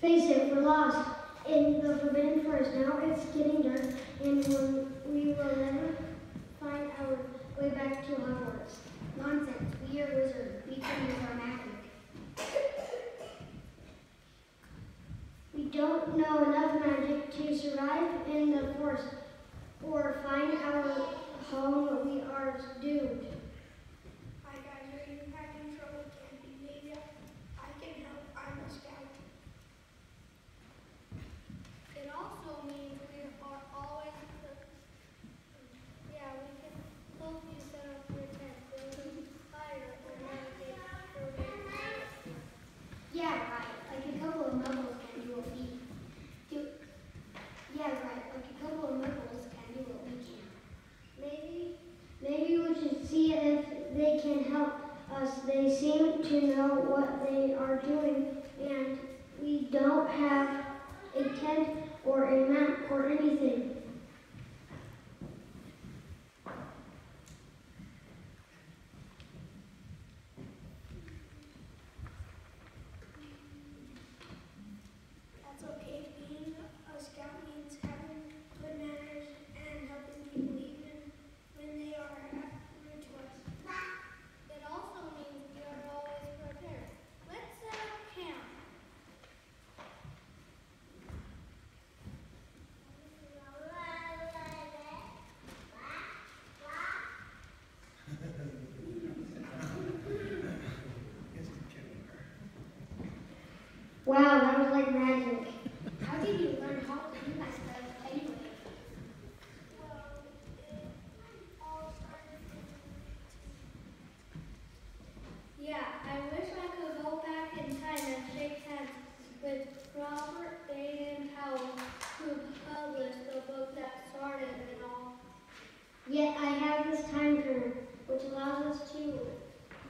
Face it, we're lost in the Forbidden Forest. Now it's getting dark, and we'll, never find our way back to Hogwarts. Nonsense. We are wizards. We can use our magic. We don't know enough magic to survive in the forest or find our home. We are doomed. they can help us. They seem to know what they are doing, and we don't have a tent or a map or anything.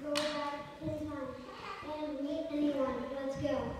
go back to the time. And meet anyone. Let's go.